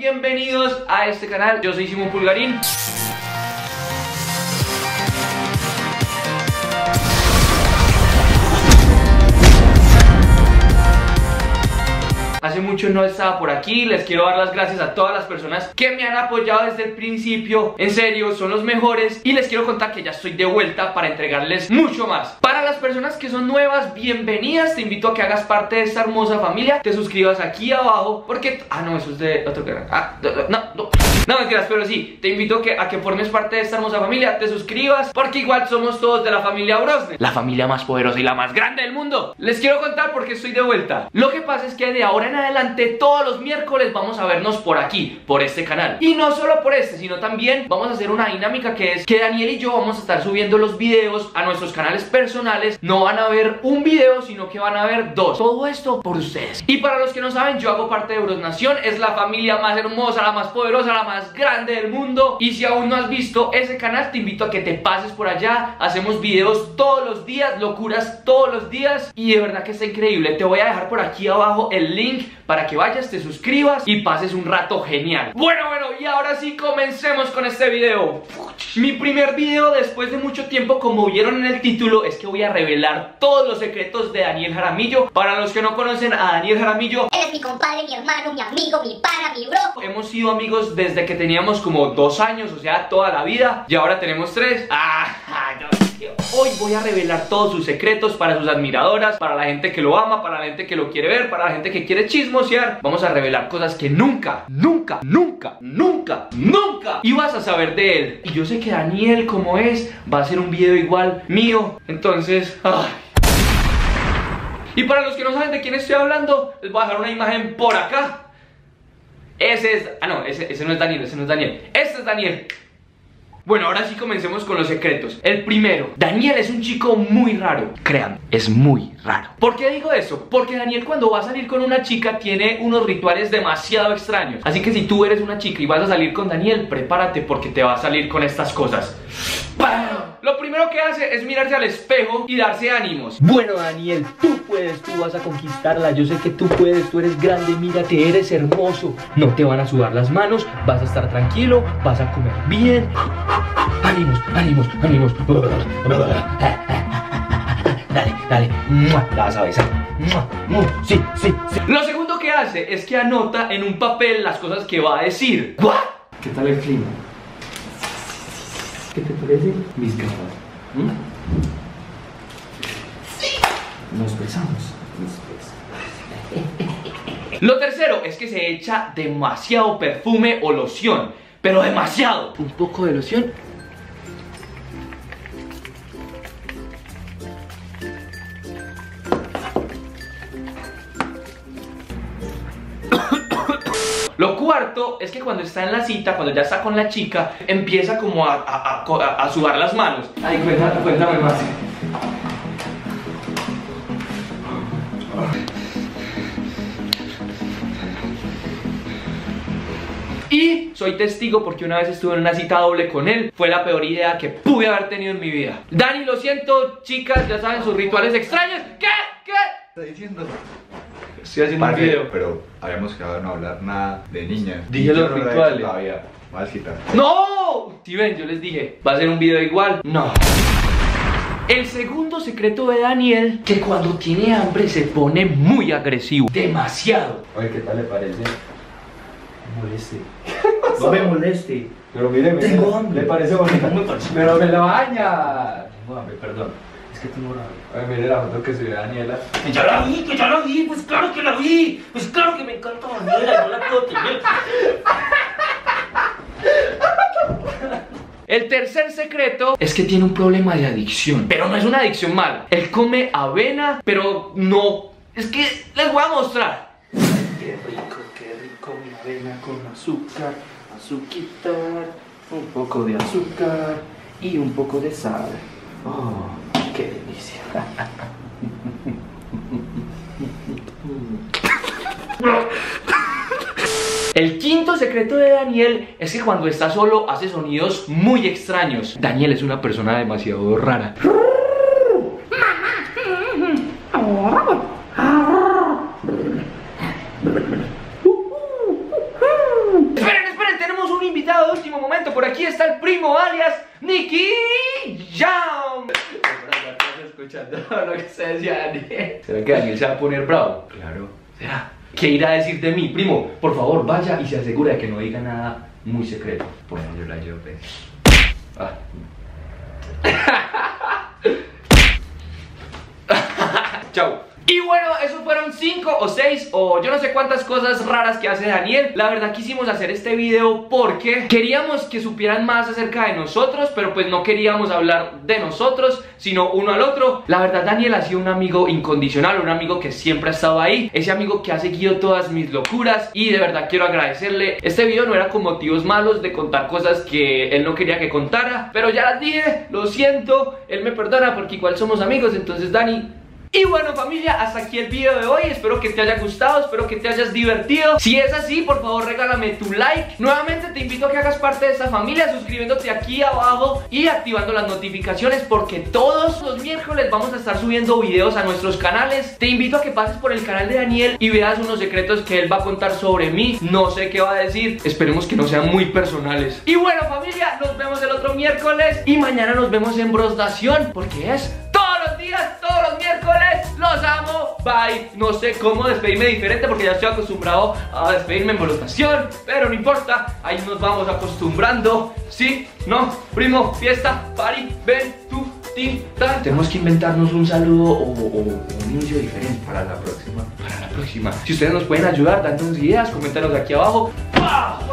bienvenidos a este canal. Yo soy Simón Pulgarín. Mucho no estaba por aquí, les quiero dar las gracias a todas las personas que me han apoyado desde el principio. En serio, son los mejores. Y les quiero contar que ya estoy de vuelta para entregarles mucho más. Para las personas que son nuevas, bienvenidas. Te invito a que hagas parte de esta hermosa familia. Te suscribas aquí abajo Porque... Ah, no, eso es de otro canal. Ah, no, no No, mentiras, pero sí Te invito que, a que formes parte de esta hermosa familia. Te suscribas Porque igual somos todos de la familia Brosne La familia más poderosa y la más grande del mundo. Les quiero contar porque estoy de vuelta. Lo que pasa es que de ahora en adelante todos los miércoles vamos a vernos por aquí, por este canal. Y no solo por este, sino también vamos a hacer una dinámica que es que Daniel y yo vamos a estar subiendo los videos a nuestros canales personales. No van a ver un video, sino que van a ver dos. Todo esto por ustedes. Y para los que no saben, yo hago parte de Nación Es la familia más hermosa, la más poderosa, la más grande del mundo. Y si aún no has visto ese canal, te invito a que te pases por allá. Hacemos videos todos los días, locuras todos los días. Y de verdad que está increíble. Te voy a dejar por aquí abajo el link para que vayas, te suscribas y pases un rato genial. Bueno, bueno, y ahora sí comencemos con este video. Mi primer video después de mucho tiempo, como vieron en el título Es que voy a revelar todos los secretos de Daniel Jaramillo. Para los que no conocen a Daniel Jaramillo Él es mi compadre, mi hermano, mi amigo, mi pana, mi bro. Hemos sido amigos desde que teníamos como dos años, o sea, toda la vida Y ahora tenemos tres. ¡Ah! Hoy voy a revelar todos sus secretos para sus admiradoras, para la gente que lo ama, para la gente que lo quiere ver, para la gente que quiere chismosear. Vamos a revelar cosas que nunca, nunca, nunca, nunca, nunca ibas a saber de él. Y yo sé que Daniel, como es, va a hacer un video igual mío. Entonces, ay. Y para los que no saben de quién estoy hablando, les voy a dejar una imagen por acá. Ese es... Ah, no, ese no es Daniel, ese no es Daniel. Este es Daniel. Bueno, ahora sí comencemos con los secretos. El primero, Daniel es un chico muy raro. Créanme, es muy raro. ¿Por qué digo eso? Porque Daniel cuando va a salir con una chica tiene unos rituales demasiado extraños. Así que si tú eres una chica y vas a salir con Daniel Prepárate porque te va a salir con estas cosas Lo primero que hace es mirarse al espejo y darse ánimos Bueno Daniel, tú puedes, tú vas a conquistarla Yo sé que tú puedes, tú eres grande, mírate, eres hermoso No te van a sudar las manos, vas a estar tranquilo, vas a comer bien ánimos, ánimos, ánimos. Dale, dale. La vas a besar. Sí, sí, sí. Lo segundo que hace es que anota en un papel las cosas que va a decir. ¿Qué tal el clima? ¿Qué te parece? Mis gafas. ¿Mm? Nos besamos. Nos besamos. Lo tercero es que se echa demasiado perfume o loción, pero demasiado. Un poco de loción Lo cuarto es que cuando está en la cita, cuando ya está con la chica, empieza como a, a, sudar las manos. Ay, cuéntame, cuéntame más. Y soy testigo porque una vez estuve en una cita doble con él Fue la peor idea que pude haber tenido en mi vida Dani, lo siento, chicas, ya saben sus rituales extraños ¿Qué? ¿Qué? Está diciendo Estoy haciendo un video. Pero habíamos quedado de no hablar nada de niñas. Dije los rituales. Todavía. quitar. ¡No! Si ven, yo les dije, va a ser un video igual. No. El segundo secreto de Daniel, que cuando tiene hambre se pone muy agresivo. Demasiado. Oye, ¿qué tal le parece? Moleste. No me moleste. Pero mire, mire. Tengo hambre. Le parece bonito. Pero me la baña. Tengo hambre, perdón que tengo Ay, mire la foto que subió Daniela. Que ya la vi, que ya la vi, pues claro que la vi. Pues claro que me encanta Daniela, yo la puedo tener. El tercer secreto es que tiene un problema de adicción, pero no es una adicción mala. Él come avena, pero no. Es que les voy a mostrar. Qué rico, qué rico mi avena con azúcar, azuquitar, un poco de azúcar y un poco de sal. Oh. ¡Qué delicia! El quinto secreto de Daniel es que cuando está solo hace sonidos muy extraños. Daniel es una persona demasiado rara. esperen, esperen, tenemos un invitado de último momento. Por aquí está el primo alias Nicky Jam hacia Daniel. ¿Será que Daniel se va a poner bravo? Claro. ¿Será? ¿Qué irá a decir de mí? Primo, por favor, vaya y se asegura de que no diga nada muy secreto. Bueno, yo la llevo, pues. Ah. Chao. Y bueno, esos fueron 5 o 6 o yo no sé cuántas cosas raras que hace Daniel. La verdad quisimos hacer este video porque queríamos que supieran más acerca de nosotros Pero pues no queríamos hablar de nosotros, sino uno al otro. La verdad Daniel ha sido un amigo incondicional, un amigo que siempre ha estado ahí Ese amigo que ha seguido todas mis locuras. Y de verdad quiero agradecerle. Este video no era con motivos malos de contar cosas que él no quería que contara Pero ya las dije, lo siento, él me perdona porque igual somos amigos. Entonces Dani, y bueno familia, hasta aquí el video de hoy. Espero que te haya gustado, espero que te hayas divertido. Si es así, por favor regálame tu like. Nuevamente te invito a que hagas parte de esta familia Suscribiéndote aquí abajo y activando las notificaciones Porque todos los miércoles vamos a estar subiendo videos a nuestros canales. Te invito a que pases por el canal de Daniel y veas unos secretos que él va a contar sobre mí. No sé qué va a decir, esperemos que no sean muy personales. Y bueno familia, nos vemos el otro miércoles Y mañana nos vemos en Brosdación Porque es Los amo. Bye. No sé cómo despedirme diferente porque ya estoy acostumbrado a despedirme en votación. Pero no importa. Ahí nos vamos acostumbrando. ¿Sí? ¿No? Primo, fiesta, party, ven, tú, tin, tal. Tenemos que inventarnos un saludo o, o- o un inicio diferente para la próxima. Para la próxima. Si ustedes nos pueden ayudar, dándonos ideas, coméntanos aquí abajo. ¡Pah!